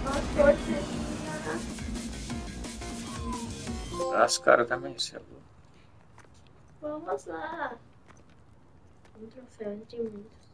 uma força. As caras também, você é louco. Vamos lá. Um troféu de muitos.